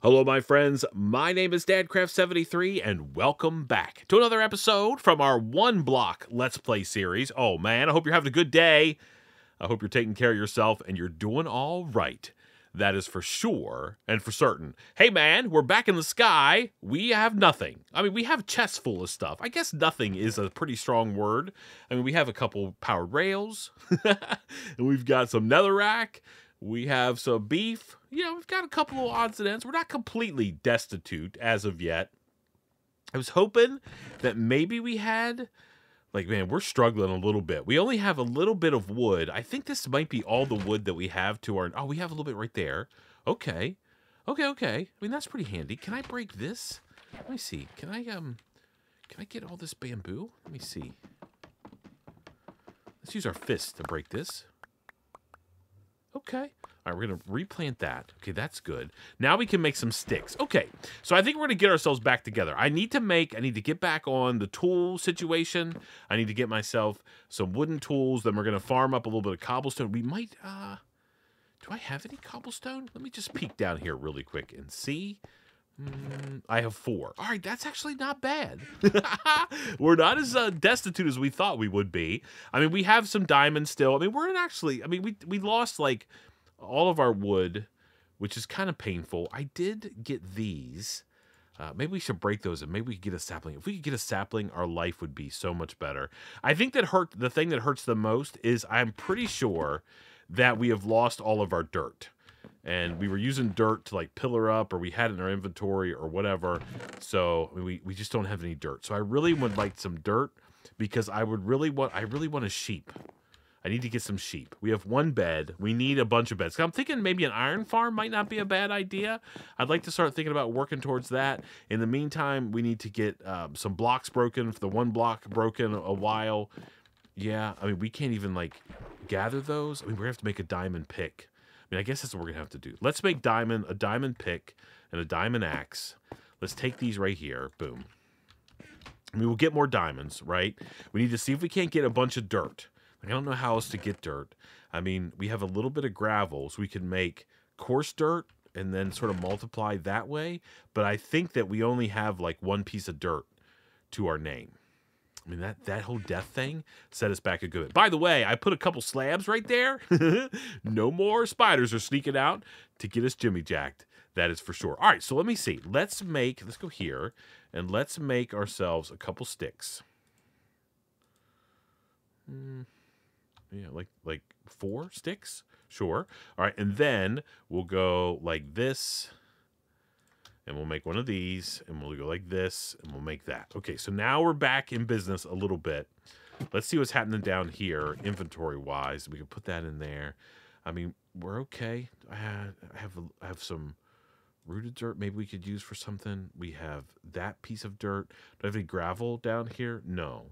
Hello, my friends. My name is DadCraft73, and welcome back to another episode from our One Block Let's Play series. Oh, man, I hope you're having a good day. I hope you're taking care of yourself and you're doing all right. That is for sure and for certain. Hey, man, we're back in the sky. We have nothing. I mean, we have chests full of stuff. I guess nothing is a pretty strong word. I mean, we have a couple powered rails, and we've got some netherrack. We have some beef. You know, we've got a couple of odds and ends. We're not completely destitute as of yet. I was hoping that maybe we had, like, man, we're struggling a little bit. We only have a little bit of wood. I think this might be all the wood that we have to our. Oh, we have a little bit right there. Okay, okay, okay. I mean, that's pretty handy. Can I break this? Let me see. Can I um, can I get all this bamboo? Let me see. Let's use our fists to break this. Okay. All right, we're going to replant that. Okay, that's good. Now we can make some sticks. Okay, so I think we're going to get ourselves back together. I need to make, I need to get back on the tool situation. I need to get myself some wooden tools. Then we're going to farm up a little bit of cobblestone. We might, uh, do I have any cobblestone? Let me just peek down here really quick and see. Mm, I have four. All right, that's actually not bad. we're not as uh, destitute as we thought we would be. I mean, we have some diamonds still. I mean, we're actually. I mean, we we lost like all of our wood, which is kind of painful. I did get these. Uh, maybe we should break those and maybe we could get a sapling. If we could get a sapling, our life would be so much better. I think that hurt. The thing that hurts the most is I'm pretty sure that we have lost all of our dirt and we were using dirt to like pillar up or we had in our inventory or whatever. So we, we just don't have any dirt. So i really would like some dirt because i would really want i really want a sheep. I need to get some sheep. We have one bed. We need a bunch of beds. I'm thinking maybe an iron farm might not be a bad idea. I'd like to start thinking about working towards that. In the meantime we need to get um, some blocks broken For the one block broken a while. Yeah i mean we can't even like gather those. I mean gonna have to make a diamond pick mean, I guess that's what we're gonna have to do. Let's make diamond a diamond pick and a diamond axe. Let's take these right here. Boom. Mean, we'll get more diamonds, right? We need to see if we can't get a bunch of dirt. Like, I don't know how else to get dirt. I mean, we have a little bit of gravel, so we can make coarse dirt and then sort of multiply that way. But I think that we only have like one piece of dirt to our name. I mean, that, that whole death thing set us back a good bit. By the way, I put a couple slabs right there. no more spiders are sneaking out to get us jimmy jacked. That is for sure. All right, so let me see. Let's make, let's go here, and let's make ourselves a couple sticks. Mm, yeah, like like four sticks? Sure. All right, and then we'll go like this and we'll make one of these and we'll go like this and we'll make that. Okay, so now we're back in business a little bit. Let's see what's happening down here inventory wise. We can put that in there. I mean, we're okay. I have I have, some rooted dirt maybe we could use for something. We have that piece of dirt. Do I have any gravel down here? No.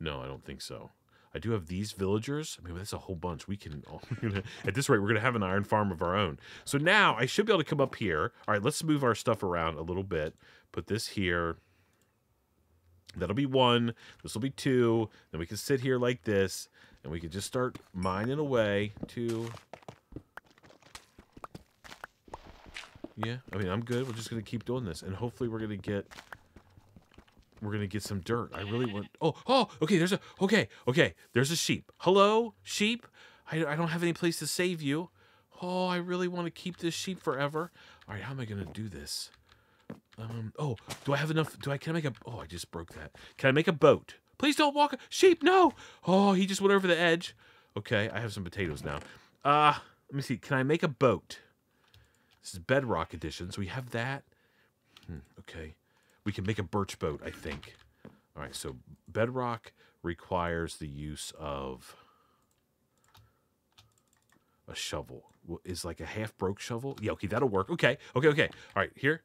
No, I don't think so. I do have these villagers. I mean, that's a whole bunch. We can, at this rate, we're going to have an iron farm of our own. So now I should be able to come up here. All right, let's move our stuff around a little bit. Put this here. That'll be one. This will be two. Then we can sit here like this, and we can just start mining away. Two. Yeah, I mean, I'm good. We're just going to keep doing this, and hopefully we're going to get we're gonna get some dirt. I really want. Oh, oh, okay. There's a. Okay, okay. There's a sheep. Hello, sheep. I, I don't have any place to save you. Oh, I really want to keep this sheep forever. All right, how am I gonna do this? Um. Oh, do I have enough? Do I? Can I make a? Oh, I just broke that. Can I make a boat? Please don't walk. Sheep, no. Oh, he just went over the edge. Okay, I have some potatoes now. Uh, let me see. Can I make a boat? This is Bedrock Edition, so we have that. Hmm, okay. We can make a birch boat, I think. All right, so bedrock requires the use of a shovel. Is like a half broke shovel? Yeah, okay, that'll work. Okay, okay, okay. All right, here.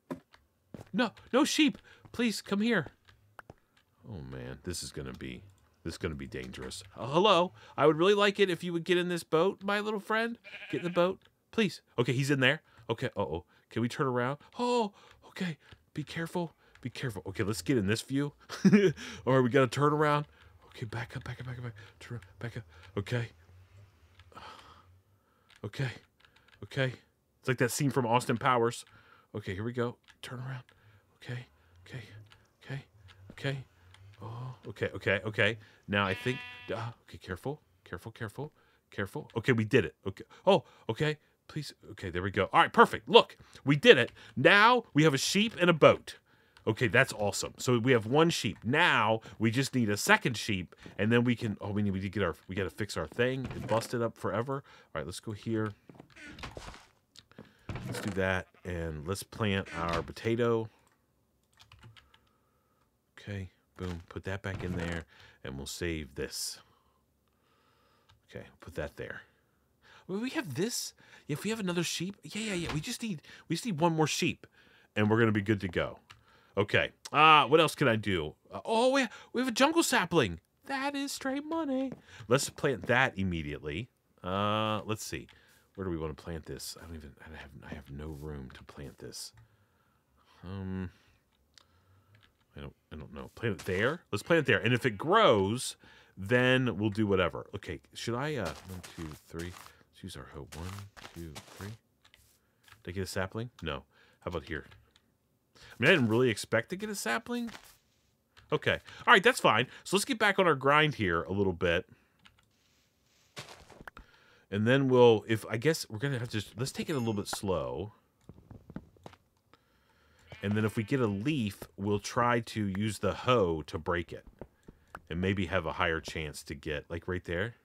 No, no sheep. Please come here. Oh man, this is gonna be this is gonna be dangerous. Uh, hello, I would really like it if you would get in this boat, my little friend. Get in the boat, please. Okay, he's in there. Okay. Uh oh. Can we turn around? Oh, okay. Be careful. Be careful. Okay, let's get in this view. All right, we got to turn around. Okay, back up, back up, back up, back up. Back up. Okay. Okay. Okay. It's like that scene from Austin Powers. Okay, here we go. Turn around. Okay, okay, okay, okay. Oh, okay, okay, okay. Now I think. Uh, okay, careful, careful, careful, careful. Okay, we did it. Okay. Oh, okay. Please. Okay, there we go. All right, perfect. Look, we did it. Now we have a sheep and a boat. Okay, that's awesome. So we have one sheep. Now we just need a second sheep, and then we can. Oh, we need we need to get our. We got to fix our thing. and bust It up forever. All right, let's go here. Let's do that, and let's plant our potato. Okay, boom. Put that back in there, and we'll save this. Okay, put that there. We have this. If we have another sheep, yeah, yeah, yeah. We just need we just need one more sheep, and we're gonna be good to go. Okay. Uh, what else can I do? Uh, oh, we, we have a jungle sapling. That is straight money. Let's plant that immediately. Uh, let's see. Where do we want to plant this? I don't even. I have. I have no room to plant this. Um. I don't. I don't know. Plant it there. Let's plant it there. And if it grows, then we'll do whatever. Okay. Should I? Uh. One, two, three. Let's use our hoe. One, two, three. Did I get a sapling? No. How about here? I mean, I didn't really expect to get a sapling. Okay. All right, that's fine. So let's get back on our grind here a little bit. And then we'll, if, I guess we're going to have to, just, let's take it a little bit slow. And then if we get a leaf, we'll try to use the hoe to break it. And maybe have a higher chance to get, like right there.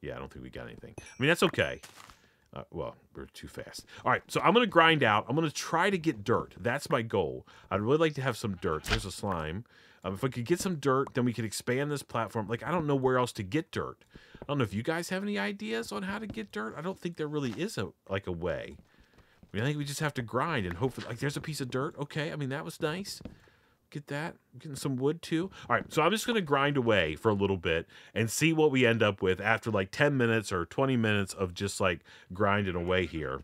Yeah, I don't think we got anything. I mean, that's okay. Uh, well, we're too fast. All right, so I'm going to grind out. I'm going to try to get dirt. That's my goal. I'd really like to have some dirt. There's a slime. Um, if I could get some dirt, then we could expand this platform. Like, I don't know where else to get dirt. I don't know if you guys have any ideas on how to get dirt. I don't think there really is a like a way. I, mean, I think we just have to grind and hope for, like, there's a piece of dirt. Okay, I mean, that was nice. Get that. getting some wood too. All right, so I'm just going to grind away for a little bit and see what we end up with after like 10 minutes or 20 minutes of just like grinding away here.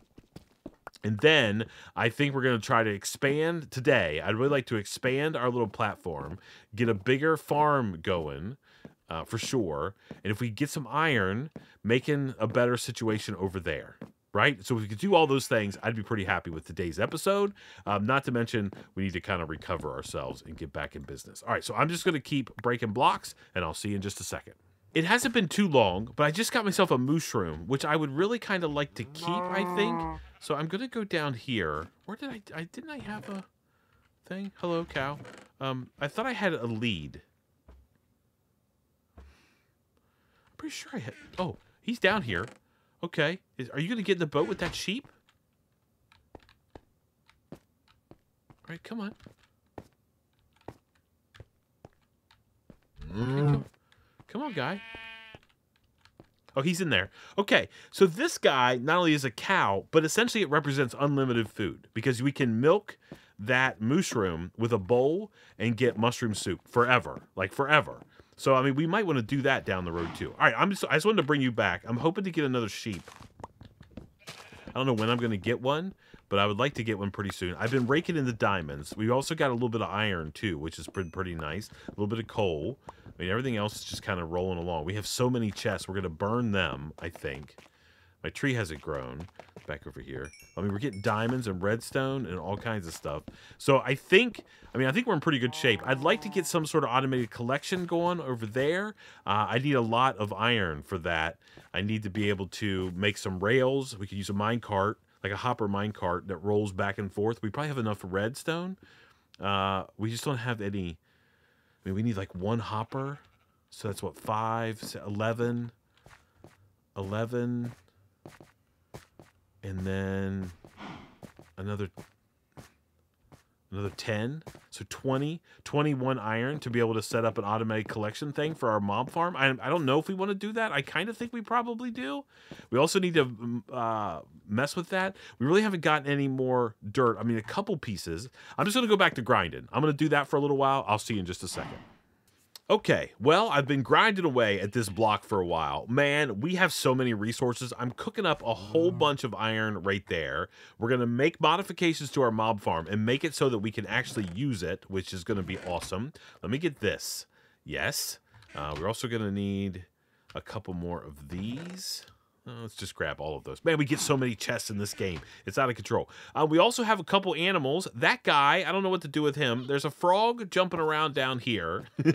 And then I think we're going to try to expand today. I'd really like to expand our little platform, get a bigger farm going uh, for sure. And if we get some iron, making a better situation over there right? So if we could do all those things, I'd be pretty happy with today's episode. Um, not to mention, we need to kind of recover ourselves and get back in business. All right, so I'm just going to keep breaking blocks, and I'll see you in just a second. It hasn't been too long, but I just got myself a mushroom, which I would really kind of like to keep, I think. So I'm going to go down here. Where did I, I, didn't I have a thing? Hello, cow. Um, I thought I had a lead. I'm pretty sure I had, oh, he's down here. Okay. Is, are you going to get in the boat with that sheep? All right, come on. Okay, come, come on, guy. Oh, he's in there. Okay, so this guy not only is a cow, but essentially it represents unlimited food because we can milk that mushroom with a bowl and get mushroom soup forever, like forever. So I mean, we might want to do that down the road too. All right, I'm just I just wanted to bring you back. I'm hoping to get another sheep. I don't know when I'm going to get one, but I would like to get one pretty soon. I've been raking in the diamonds. We also got a little bit of iron too, which is pretty, pretty nice. A little bit of coal. I mean, everything else is just kind of rolling along. We have so many chests. We're going to burn them, I think. My tree hasn't grown. Back over here. I mean, we're getting diamonds and redstone and all kinds of stuff. So I think, I mean, I think we're in pretty good shape. I'd like to get some sort of automated collection going over there. Uh, I need a lot of iron for that. I need to be able to make some rails. We could use a mine cart, like a hopper mine cart that rolls back and forth. We probably have enough redstone. Uh, we just don't have any. I mean, we need like one hopper. So that's what, five, 11, 11, and then another another 10 so 20 21 iron to be able to set up an automated collection thing for our mob farm. I, I don't know if we want to do that. I kind of think we probably do. We also need to mm, uh, mess with that. We really haven't gotten any more dirt. I mean a couple pieces. I'm just going to go back to grinding. I'm going to do that for a little while. I'll see you in just a second Okay, well, I've been grinding away at this block for a while. Man, we have so many resources. I'm cooking up a whole mm. bunch of iron right there. We're going to make modifications to our mob farm and make it so that we can actually use it, which is going to be awesome. Let me get this. Yes. Uh, we're also going to need a couple more of these. Uh, let's just grab all of those. Man, we get so many chests in this game. It's out of control. Uh, we also have a couple animals. That guy, I don't know what to do with him. There's a frog jumping around down here.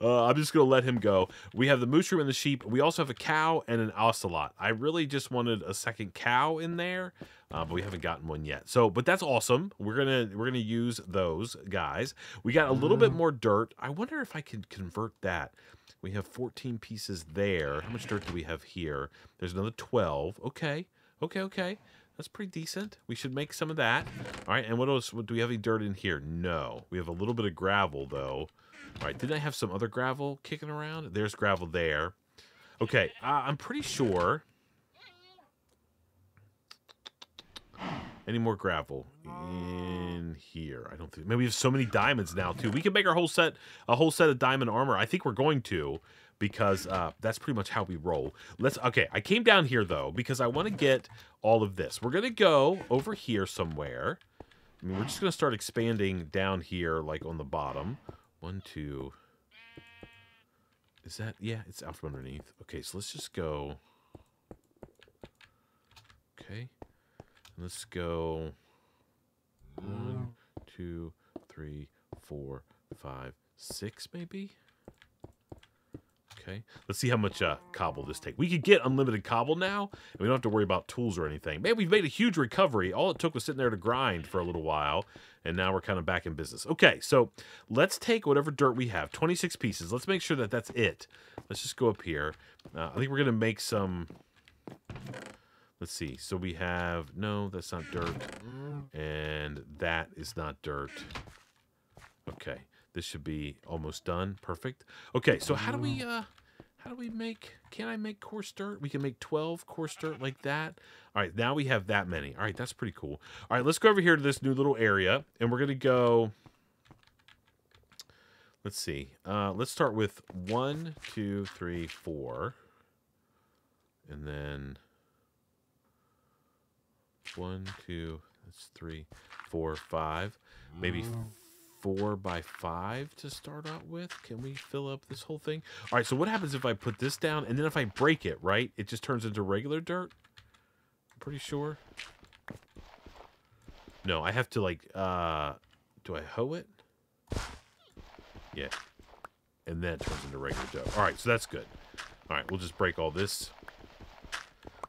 uh, I'm just going to let him go. We have the mushroom and the sheep. We also have a cow and an ocelot. I really just wanted a second cow in there. Uh, but we haven't gotten one yet. So, but that's awesome. We're gonna we're gonna use those guys. We got a little bit more dirt. I wonder if I can convert that. We have 14 pieces there. How much dirt do we have here? There's another 12. Okay, okay, okay. That's pretty decent. We should make some of that. All right, and what else? Do we have any dirt in here? No. We have a little bit of gravel, though. All right, didn't I have some other gravel kicking around? There's gravel there. Okay, uh, I'm pretty sure Any more gravel in here? I don't think. Maybe we have so many diamonds now too. We can make our whole set a whole set of diamond armor. I think we're going to because uh, that's pretty much how we roll. Let's. Okay, I came down here though because I want to get all of this. We're gonna go over here somewhere. I mean, we're just gonna start expanding down here, like on the bottom. One, two. Is that yeah? It's out from underneath. Okay, so let's just go. Okay. Let's go one, two, three, four, five, six, maybe. Okay, let's see how much uh, cobble this takes. We could get unlimited cobble now, and we don't have to worry about tools or anything. Man, we've made a huge recovery. All it took was sitting there to grind for a little while, and now we're kind of back in business. Okay, so let's take whatever dirt we have, 26 pieces. Let's make sure that that's it. Let's just go up here. Uh, I think we're going to make some Let's see. So we have, no, that's not dirt. And that is not dirt. Okay. This should be almost done. Perfect. Okay, so how do we, uh, how do we make, can I make coarse dirt? We can make 12 coarse dirt like that. All right, now we have that many. All right, that's pretty cool. All right, let's go over here to this new little area. And we're going to go, let's see. Uh, let's start with one, two, three, four. And then one, two, that's three, four, five. Maybe four by five to start out with. Can we fill up this whole thing? All right, so what happens if I put this down and then if I break it, right? It just turns into regular dirt? I'm pretty sure. No, I have to like, uh, do I hoe it? Yeah. And then it turns into regular dirt. All right, so that's good. All right, we'll just break all this.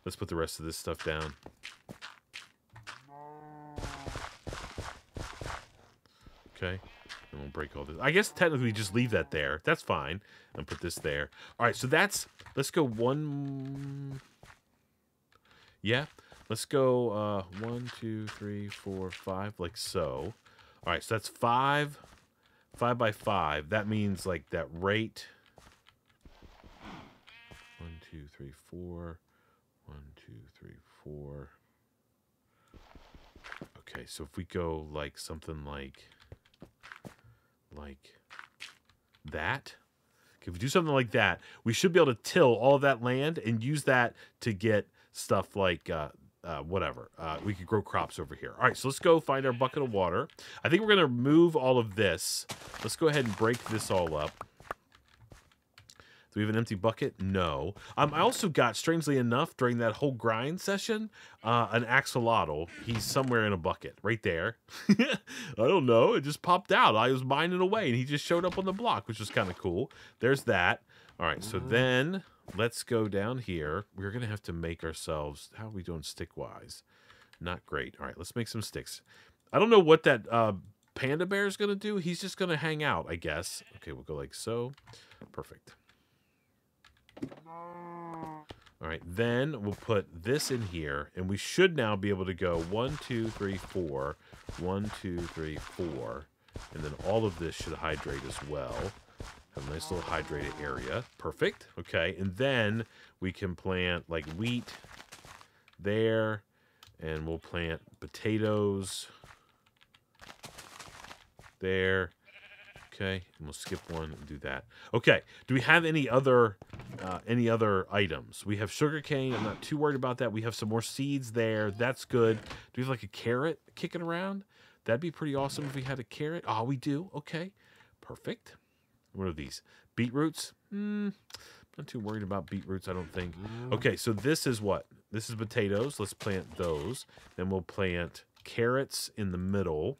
Let's put the rest of this stuff down. Okay. And we'll break all this. I guess technically we just leave that there. That's fine. And put this there. All right, so that's... Let's go one... Yeah. Let's go uh, one, two, three, four, five, like so. All right, so that's five, five by five. That means like that rate. One, two, three, four. One, two, three, four. Okay, so if we go like something like like that. If we do something like that, we should be able to till all of that land and use that to get stuff like uh, uh, whatever. Uh, we could grow crops over here. All right, so let's go find our bucket of water. I think we're going to remove all of this. Let's go ahead and break this all up. Do we have an empty bucket? No. Um, I also got, strangely enough, during that whole grind session, uh, an axolotl. He's somewhere in a bucket, right there. I don't know. It just popped out. I was mining away, and he just showed up on the block, which was kind of cool. There's that. All right, so then let's go down here. We're going to have to make ourselves... How are we doing stick-wise? Not great. All right, let's make some sticks. I don't know what that uh, panda bear is going to do. He's just going to hang out, I guess. Okay, we'll go like so. Perfect. All right, then we'll put this in here, and we should now be able to go one, two, three, four, one, two, three, four, and then all of this should hydrate as well. Have a nice little hydrated area. Perfect. Okay, and then we can plant like wheat there, and we'll plant potatoes there, Okay, and we'll skip one and do that. Okay, do we have any other uh, any other items? We have sugar cane. I'm not too worried about that. We have some more seeds there. That's good. Do we have like a carrot kicking around? That'd be pretty awesome if we had a carrot. Oh, we do. Okay, perfect. What are these? Beetroots? Mm, Not too worried about beetroots, I don't think. Okay, so this is what? This is potatoes. Let's plant those. Then we'll plant carrots in the middle.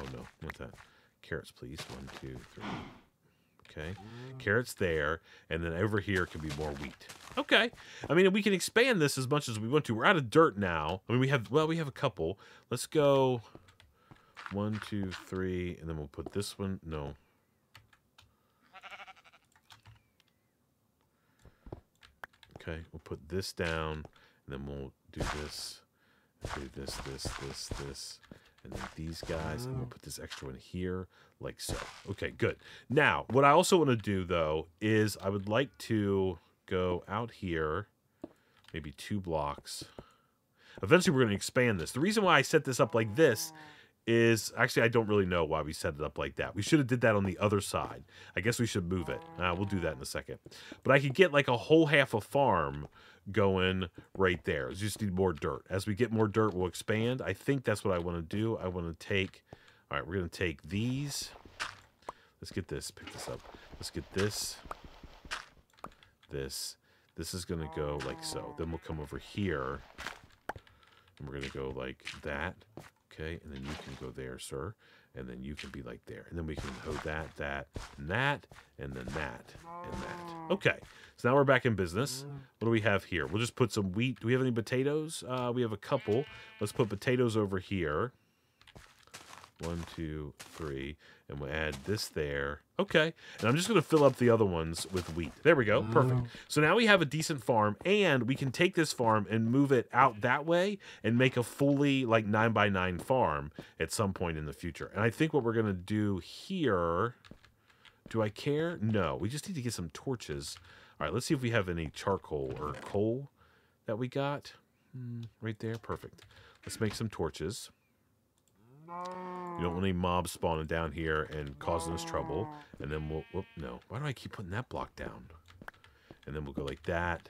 Oh no, what's that? Carrots, please. One, two, three. Okay. Carrots there, and then over here can be more wheat. Okay. I mean, we can expand this as much as we want to. We're out of dirt now. I mean, we have, well, we have a couple. Let's go one, two, three, and then we'll put this one. No. Okay, we'll put this down, and then we'll do this, do this, this, this, this, and then these guys, and we'll ah. put this extra one here, like so. Okay, good. Now, what I also want to do, though, is I would like to go out here, maybe two blocks. Eventually, we're going to expand this. The reason why I set this up like this is actually I don't really know why we set it up like that. We should have did that on the other side. I guess we should move it. Uh, we'll do that in a second. But I could get like a whole half a farm going right there. We just need more dirt. As we get more dirt, we'll expand. I think that's what I want to do. I want to take. All right, we're to take these. Let's get this. Pick this up. Let's get this. This. This is to go like so. Then we'll come over here. And we're to go like that. Okay, and then you can go there, sir. And then you can be like there. And then we can hold that, that, and that, and then that, and that. Okay, so now we're back in business. What do we have here? We'll just put some wheat. Do we have any potatoes? Uh, we have a couple. Let's put potatoes over here. One, two, three. And we'll add this there. Okay. And I'm just going to fill up the other ones with wheat. There we go. Perfect. So now we have a decent farm, and we can take this farm and move it out that way and make a fully like nine by nine farm at some point in the future. And I think what we're going to do here. Do I care? No. We just need to get some torches. All right. Let's see if we have any charcoal or coal that we got. Hmm, right there. Perfect. Let's make some torches. You don't want any mobs spawning down here and causing us trouble. And then we'll, whoop, no. Why do I keep putting that block down? And then we'll go like that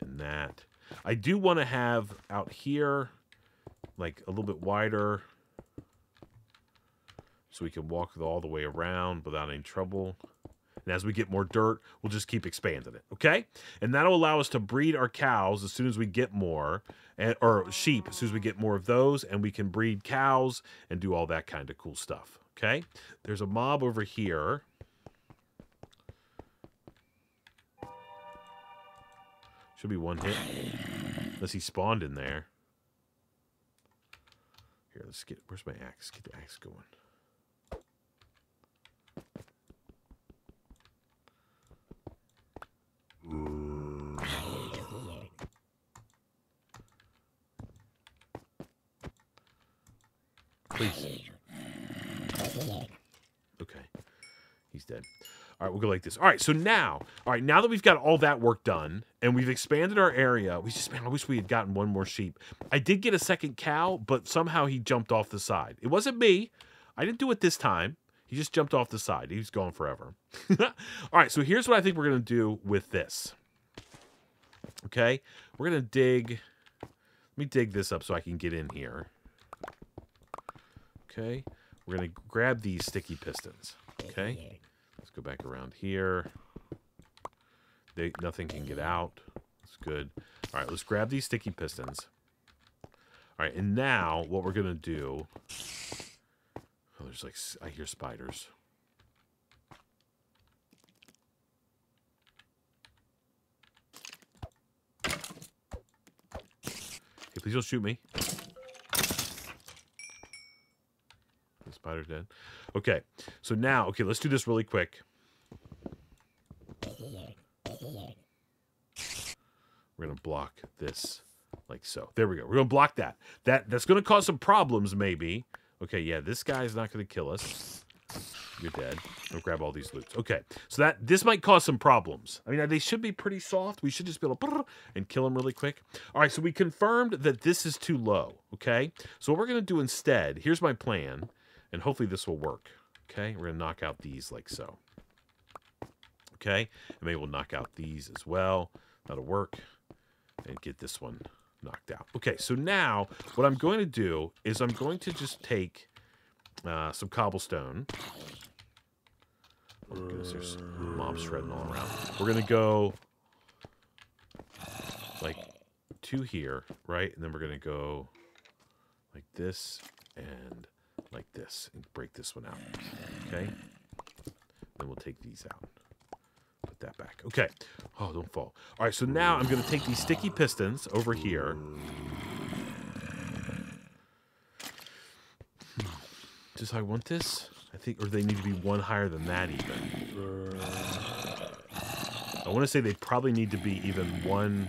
and that. I do want to have out here, like a little bit wider, so we can walk all the way around without any trouble. And as we get more dirt, we'll just keep expanding it, okay? And that'll allow us to breed our cows as soon as we get more, and, or sheep as soon as we get more of those, and we can breed cows and do all that kind of cool stuff, okay? There's a mob over here. Should be one hit, unless he spawned in there. Here, let's get, where's my axe? Get the axe going. Please. Okay. He's dead. All right, we'll go like this. All right, so now, all right, now that we've got all that work done and we've expanded our area, we just, man, I wish we had gotten one more sheep. I did get a second cow, but somehow he jumped off the side. It wasn't me. I didn't do it this time. He just jumped off the side. He's gone forever. all right, so here's what I think we're going to do with this. Okay, we're going to dig. Let me dig this up so I can get in here. Okay, we're going to grab these sticky pistons. Okay, let's go back around here. They, nothing can get out. That's good. All right, let's grab these sticky pistons. All right, and now what we're going to do... Oh, there's like... I hear spiders. Hey, please don't shoot me. Spider's dead. Okay, so now, okay, let's do this really quick. We're gonna block this like so. There we go. We're gonna block that. That that's gonna cause some problems, maybe. Okay, yeah, this guy's not gonna kill us. You're dead. I'll grab all these loots. Okay, so that this might cause some problems. I mean, they should be pretty soft. We should just be able to and kill them really quick. All right, so we confirmed that this is too low. Okay, so what we're gonna do instead? Here's my plan, and hopefully this will work. Okay, we're gonna knock out these like so. Okay, and maybe we'll knock out these as well. That'll work, and get this one knocked out. Okay, so now what I'm going to do is I'm going to just take uh, some cobblestone. Oh goodness, there's mobs shredding all around. We're gonna go like two here, right? And then we're gonna go like this and like this and break this one out. Okay? Then we'll take these out. Put that back. Okay. Oh, don't fall. All right, so now I'm going to take these sticky pistons over here. Does I want this? I think, or they need to be one higher than that even. I want to say they probably need to be even one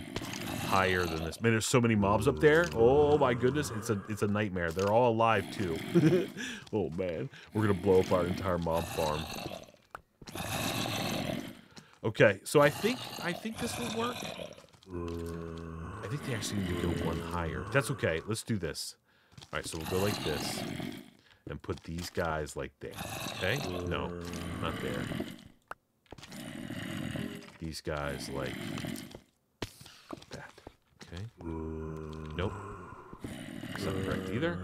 higher than this. Man, there's so many mobs up there. Oh my goodness, it's a it's a nightmare. They're all alive too. oh man, we're gonna blow up our entire mob farm. Okay, so I think I think this will work. I think they actually need to go one higher. That's okay. Let's do this. All right, so we'll go like this and put these guys like there. Okay? No, not there. These guys like that. Okay? Nope. That's not correct either.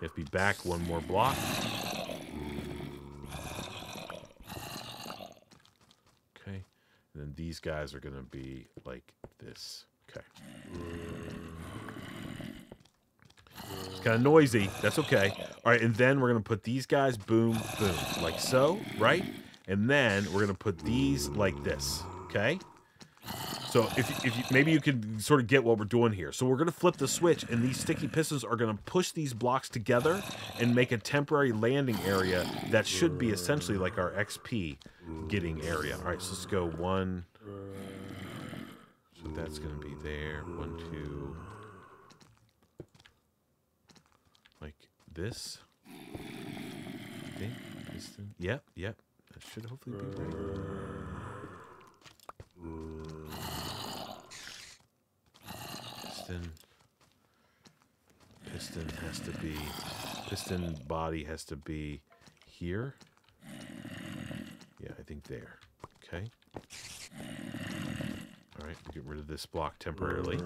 You have to be back one more block. Okay. And then these guys are going to be like this. Okay. It's kind of noisy. That's okay. All right, and then we're going to put these guys boom, boom, like so, right? And then we're going to put these like this, okay? So if, if you, maybe you can sort of get what we're doing here. So we're going to flip the switch, and these sticky pistons are going to push these blocks together and make a temporary landing area that should be essentially like our XP getting area. All right, so let's go one. So that's going to be there. One, two. Like this. Okay, piston. Yep, yep. That should hopefully be right. Piston. Piston has to be piston body has to be here. Yeah i think there. Okay. All right we'll get rid of this block temporarily.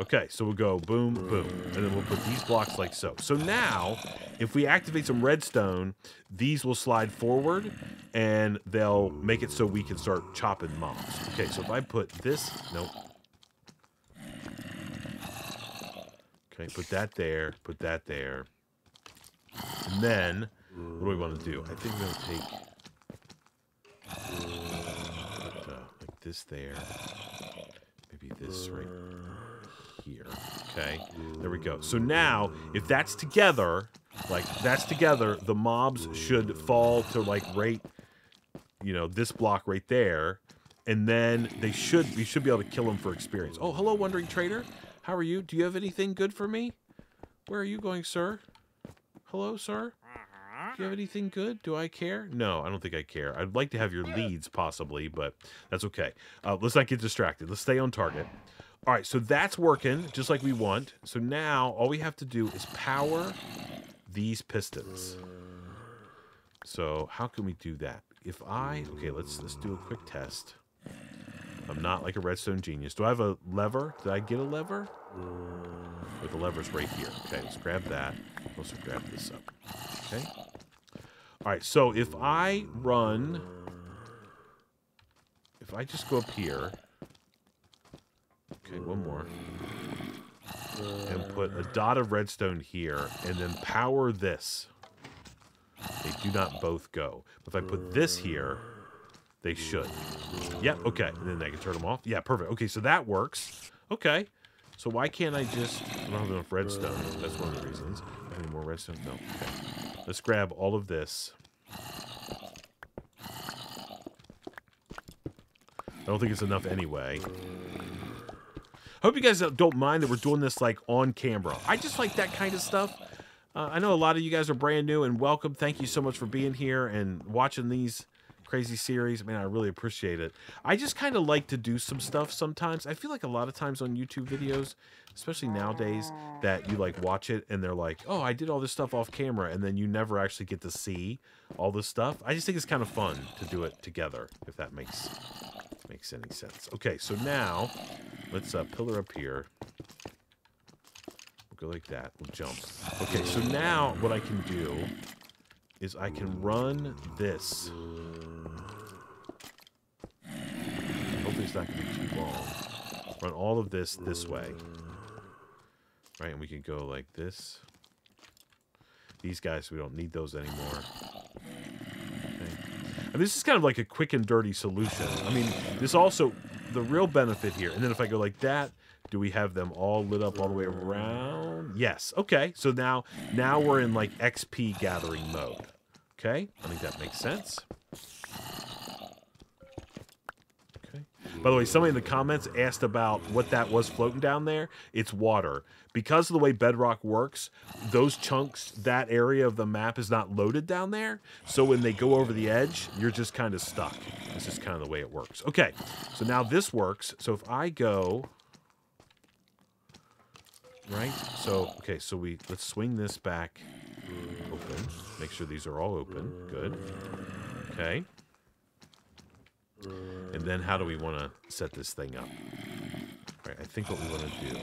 Okay so we'll go boom boom and then we'll put these blocks like so. So now if we activate some redstone these will slide forward and they'll make it so we can start chopping mobs. Okay so if i put this nope Okay, put that there, put that there. And then, what do we want to do? I think we're going to take put, uh, like this there. Maybe this right here. Okay, there we go. So now, if that's together, like that's together, the mobs should fall to like right, you know, this block right there. And then they should, we should be able to kill them for experience. Oh, hello, Wandering Trader. How are you? Do you have anything good for me? Where are you going, sir? Hello, sir? Do you have anything good? Do I care? No, I don't think I care. I'd like to have your leads, possibly, but that's okay. Uh, let's not get distracted. Let's stay on target. All right, so that's working just like we want. So now all we have to do is power these pistons. So how can we do that? If I... Okay, let's, let's do a quick test. I'm not like a redstone genius. Do I have a lever? Did I get a lever? With the lever's right here. Okay, let's grab that. Also grab this up. Okay. All right, so if I run... If I just go up here... Okay, one more. And put a dot of redstone here, and then power this. They do not both go. If I put this here, they should. Yep, okay. And then I can turn them off. Yeah, perfect. Okay, so that works. Okay. So why can't I just... I don't have enough redstone. That's one of the reasons. Any more redstone? No. Okay. Let's grab all of this. I don't think it's enough anyway. Hope you guys don't mind that we're doing this like on camera. I just like that kind of stuff. Uh, I know a lot of you guys are brand new and welcome. Thank you so much for being here and watching these crazy series. Man, I really appreciate it. I just kind of like to do some stuff sometimes. I feel like a lot of times on YouTube videos, especially nowadays, that you like watch it and they're like, oh, I did all this stuff off camera, and then you never actually get to see all this stuff. I just think it's kind of fun to do it together, if that makes makes any sense. Okay, so now let's uh, pillar up here. We'll go like that. We'll jump. Okay, so now what I can do is I can run this. Hopefully it's not going to be too long. Run all of this this way. Right, and we can go like this. These guys, we don't need those anymore. Okay. And this is kind of like a quick and dirty solution. I mean, this also, the real benefit here, and then if I go like that, do we have them all lit up all the way around? Yes. Okay. So now, now we're in like XP gathering mode. Okay. I think that makes sense. Okay. By the way, somebody in the comments asked about what that was floating down there. It's water. Because of the way Bedrock works, those chunks, that area of the map is not loaded down there. So when they go over the edge, you're just kind of stuck. This is kind of the way it works. Okay. So now this works. So if I go right? So, okay, so we, let's swing this back open. Make sure these are all open. Good. Okay. And then how do we want to set this thing up? All right, I think what we want to do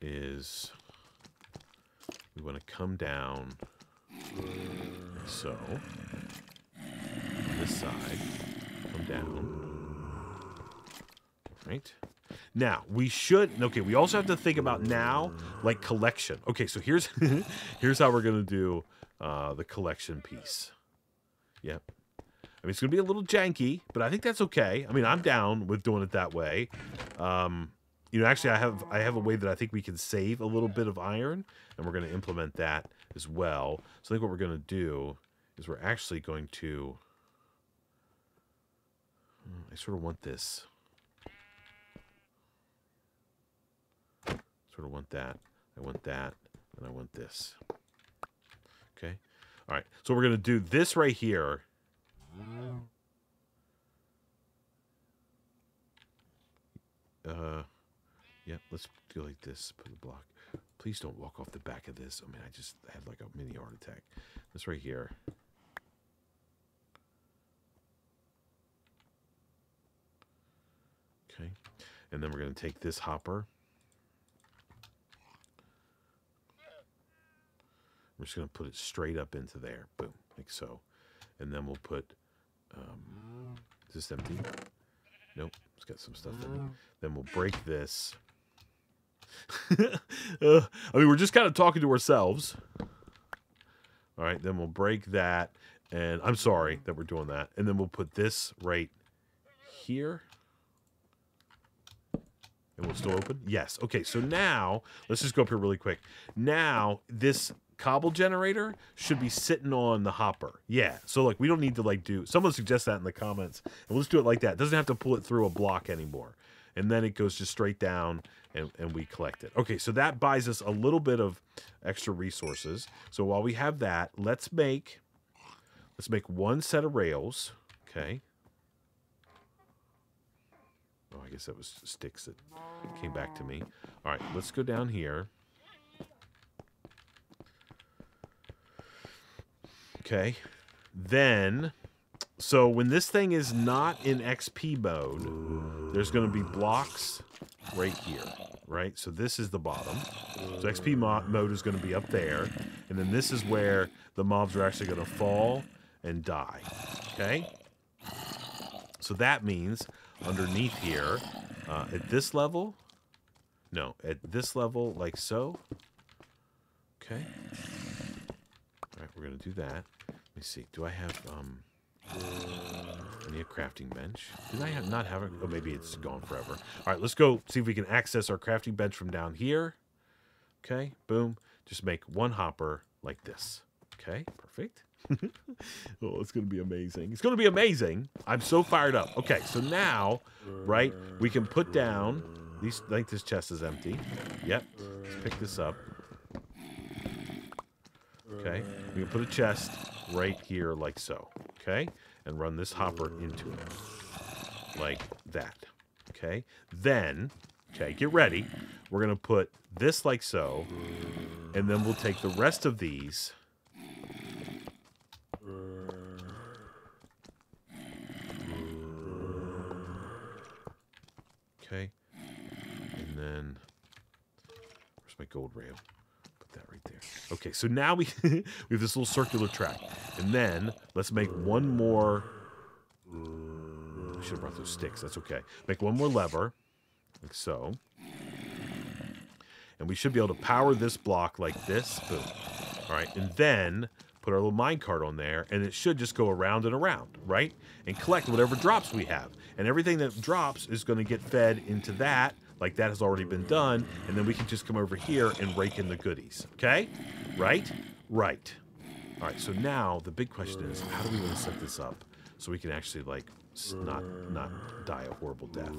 is we want to come down so. On this side, come down. Right? Now, we should okay, we also have to think about now like collection. Okay, so here's here's how we're going to do uh the collection piece. Yep. I mean, it's going to be a little janky, but I think that's okay. I mean, I'm down with doing it that way. Um, you know, actually, I have I have a way that I think we can save a little bit of iron, and we're going to implement that as well. So I think what we're going to do is we're actually going to. Hmm, I sort of want this. Sort of want that. I want that, and I want this. Okay. All right. So we're going to do this right here. Uh, yeah, let's do like this. Put a block. Please don't walk off the back of this. I mean, I just had like a mini heart attack. This right here. Okay. And then we're going to take this hopper. We're just going to put it straight up into there. Boom. Like so. And then we'll put um, is this empty? Nope, it's got some stuff in it. Then we'll break this. uh, I mean, we're just kind of talking to ourselves. All right, then we'll break that. And I'm sorry that we're doing that. And then we'll put this right here. And we'll still open? Yes. Okay, so now, let's just go up here really quick. Now, this cobble generator should be sitting on the hopper. Yeah. So like we don't need to like do someone suggest that in the comments. And let's do it like that. It doesn't have to pull it through a block anymore. And then it goes just straight down and, and we collect it. Okay, so that buys us a little bit of extra resources. So while we have that, let's make let's make one set of rails. Okay. Oh, I guess that was sticks that came back to me. All right, let's go down here. Okay. Then, so when this thing is not in XP mode, there's going to be blocks right here, right? So this is the bottom. So XP mo mode is going to be up there. And then this is where the mobs are actually going to fall and die, okay? So that means underneath here, uh, at this level, no, at this level, like so, okay? All right, we're going to do that. Let me see. Do I have, um, I need a crafting bench. Did I have not have it? Oh, maybe it's gone forever. All right, let's go see if we can access our crafting bench from down here. Okay, boom. Just make one hopper like this. Okay, perfect. oh, it's going to be amazing. It's going to be amazing. I'm so fired up. Okay, so now, right, we can put down, these, I think this chest is empty. Yep, let's pick this up. Okay, we can put a chest right here like so. Okay, and run this hopper into it like that. Okay, then, okay, get ready. We're going to put this like so, and then we'll take the rest of these. Okay, and then, where's my gold rail? There. Okay, so now we we have this little circular track, and then let's make one more. I should have brought those sticks. That's okay. Make one more lever, like so, and we should be able to power this block like this. Boom. All right, and then put our little mine cart on there, and it should just go around and around, right? And collect whatever drops we have. And everything that drops is going to get fed into that, like that has already been done, and then we can just come over here and rake in the goodies, okay? Right? Right. All right, so now the big question is, how do we want to set this up so we can actually, like, not not die a horrible death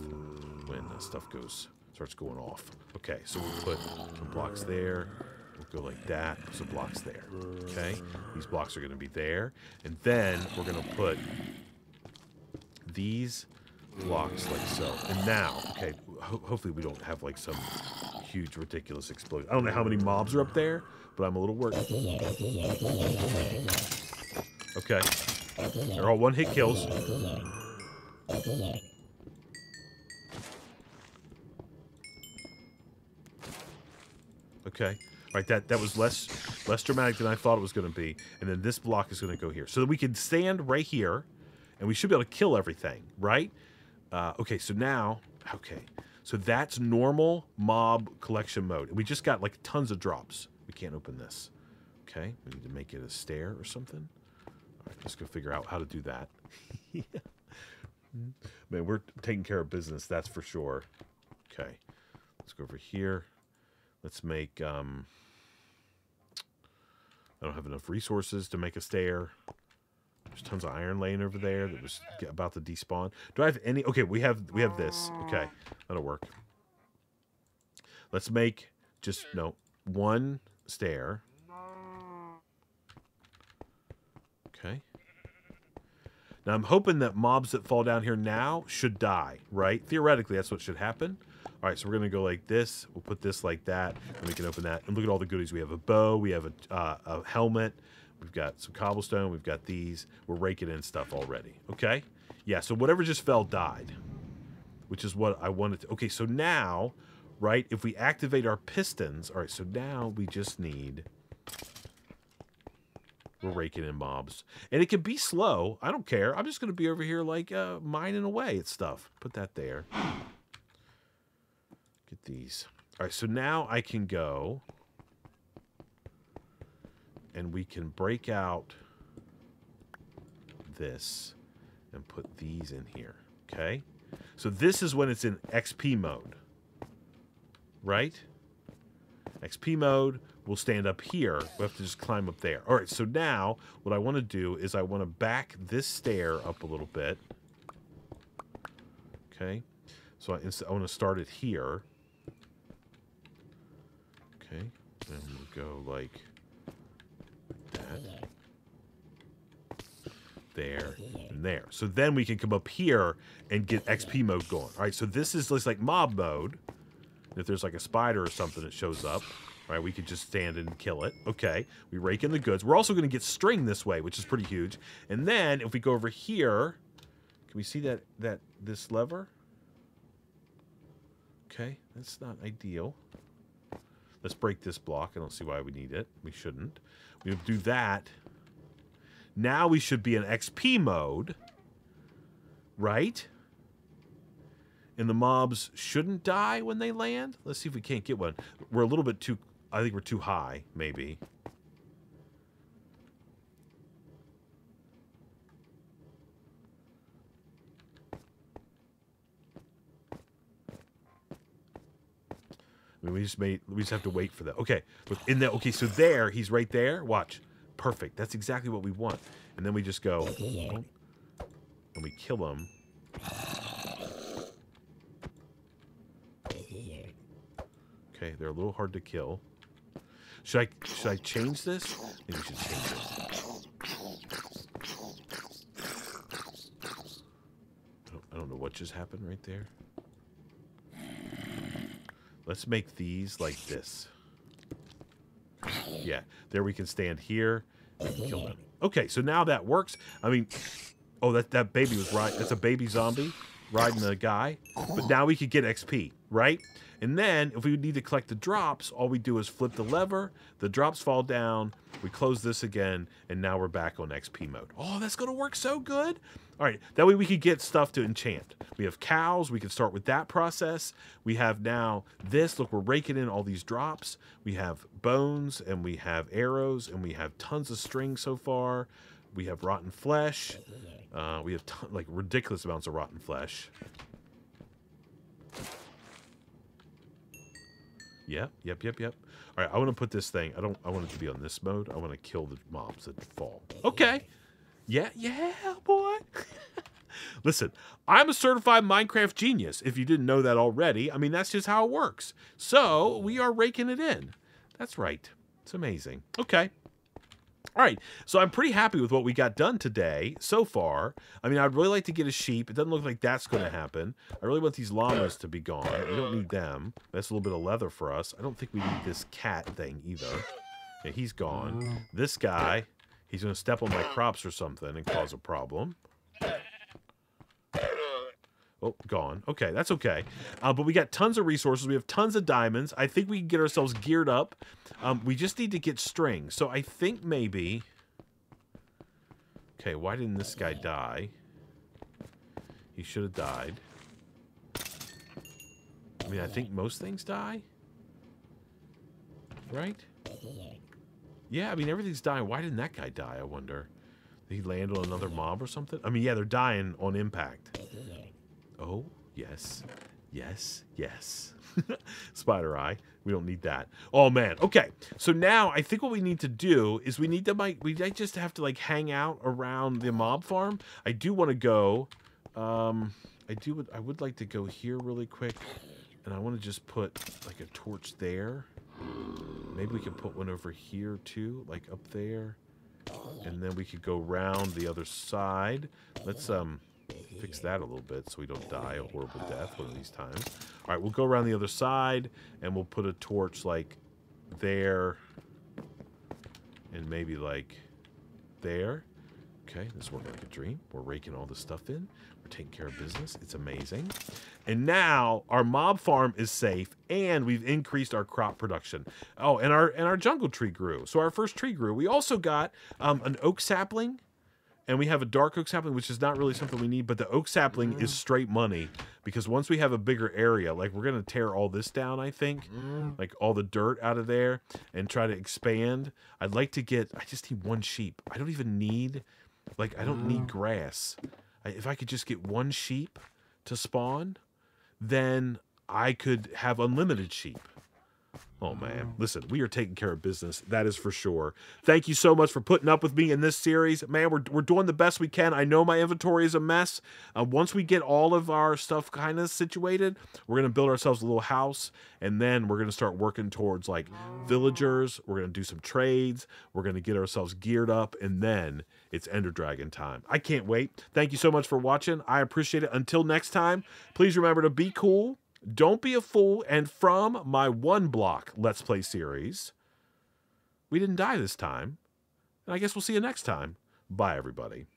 when uh, stuff goes starts going off. Okay, so we'll put some blocks there. We'll go like that. Some blocks there. Okay, these blocks are going to be there, and then we're going to put these blocks like so. And now, okay, ho- hopefully we don't have like some huge, ridiculous explosion. I don't know how many mobs are up there, but I'm a little worried. Okay, they're all one-hit kills. Okay. All right, that, that was less less dramatic than I thought it was going to be. And then this block is going to go here. So that we can stand right here, and we should be able to kill everything, right? Uh, okay, so now, okay. So that's normal mob collection mode. We just got like tons of drops. We can't open this. Okay, we need to make it a stair or something. All right, let's go figure out how to do that. Man, we're taking care of business, that's for sure. Okay, let's go over here. Let's make, um, I don't have enough resources to make a stair. There's tons of iron laying over there that was about to despawn. Do I have any? Okay, we have we have this. Okay, that'll work. Let's make just no one stair. Okay. Now I'm hoping that mobs that fall down here now should die, right? Theoretically, that's what should happen. All right, so we're gonna go like this. We'll put this like that, and we can open that. And look at all the goodies. We have a bow. We have a, uh, a helmet. We've got some cobblestone. We've got these. We're raking in stuff already. Okay. Yeah. So whatever just fell died, which is what I wanted to. Okay. So now, right? If we activate our pistons, all right. So now we just need. We're raking in mobs, and it can be slow. I don't care. I'm just gonna be over here like uh, mining away at stuff. Put that there. Get these. All right, so now I can go and we can break out this and put these in here. Okay? So this is when it's in XP mode. Right? XP mode will stand up here. We have to just climb up there. All right, so now what I want to do is I want to back this stair up a little bit. Okay? So I, I want to start it here. Okay, and we'll go like there, and there. So then we can come up here and get XP mode going. All right, so this is just like mob mode. If there's like a spider or something that shows up, right, we could just stand and kill it. Okay, we rake in the goods. We're also going to get string this way, which is pretty huge. And then if we go over here, can we see that that this lever? Okay, that's not ideal. Let's break this block. I don't see why we need it. We shouldn't. We do that. Now we should be in XP mode. Right? And the mobs shouldn't die when they land. Let's see if we can't get one. We're a little bit too... I think we're too high, maybe. Mean, we just made. We just have to wait for that. Okay, look in there. Okay, so there, he's right there. Watch, perfect. That's exactly what we want. And then we just go, and we kill him. Okay, they're a little hard to kill. Should I should I change this? Maybe we should change don't, oh, I don't know what just happened right there. Let's make these like this. Yeah, there we can stand here kill them. Okay, so now that works. I mean, oh, that, that baby was right. That's a baby zombie. Riding the guy, but now we could get XP, right? And then if we need to collect the drops, all we do is flip the lever, the drops fall down, we close this again, and now we're back on XP mode. Oh, that's to work so good. All right, that way we could get stuff to enchant. We have cows, we can start with that process. We have now this, look, we're raking in all these drops. We have bones, and we have arrows, and we have tons of string so far. We have rotten flesh. Uh, we have like ridiculous amounts of rotten flesh. Yep, yep, yep, yep. All right, I want to put this thing. I don't. I want it to be on this mode. I want to kill the mobs that fall. Okay. Yeah, yeah, boy. Listen, I'm a certified Minecraft genius. If you didn't know that already, I mean that's just how it works. So we are raking it in. That's right. It's amazing. Okay. All right, so I'm pretty happy with what we got done today so far. I mean, I'd really like to get a sheep. It doesn't look like that's going to happen. I really want these llamas to be gone. We don't need them. That's a little bit of leather for us. I don't think we need this cat thing either. Yeah, he's gone. This guy, he's going to step on my crops or something and cause a problem. Oh, gone. Okay, that's okay. Uh, but we got tons of resources. We have tons of diamonds. I think we can get ourselves geared up. Um, we just need to get string. So I think maybe... Okay, why didn't this guy die? He should have died. I mean, I think most things die. Right? Yeah, I mean, everything's dying. Why didn't that guy die, I wonder? Did he land on another mob or something? I mean, yeah, they're dying on impact. Oh, yes. Yes, yes. Spider eye. We don't need that. Oh man. Okay. So now I think what we need to do is we need to might we might just have to like hang out around the mob farm. I do want to go. Um, I do. I would like to go here really quick, and I want to just put like a torch there. Maybe we can put one over here too, like up there, and then we could go round the other side. Let's um fix that a little bit so we don't die a horrible death one of these times. All right, we'll go around the other side and we'll put a torch like there and maybe like there. Okay, this is working like a dream. We're raking all this stuff in. We're taking care of business. It's amazing. And now our mob farm is safe and we've increased our crop production. Oh, and our and our jungle tree grew. So our first tree grew. We also got um, an oak sapling and we have a dark oak sapling, which is not really something we need, but the oak sapling mm. is straight money because once we have a bigger area, like we're gonna tear all this down, I think, mm. like all the dirt out of there, and try to expand. I'd like to get. I just need one sheep. I don't even need, like, I don't mm. need grass. I, if I could just get one sheep to spawn, then I could have unlimited sheep. Oh man, listen, we are taking care of business. That is for sure. Thank you so much for putting up with me in this series. Man, we're, we're doing the best we can. I know my inventory is a mess. Uh, once we get all of our stuff kind of situated, we're going to build ourselves a little house and then we're going to start working towards like villagers. We're going to do some trades. We're going to get ourselves geared up and then it's Ender Dragon time. I can't wait. Thank you so much for watching. I appreciate it. Until next time, please remember to be cool don't Be a Fool, and from my one block Let's Play series. We didn't die this time. And I guess we'll see you next time. Bye, everybody.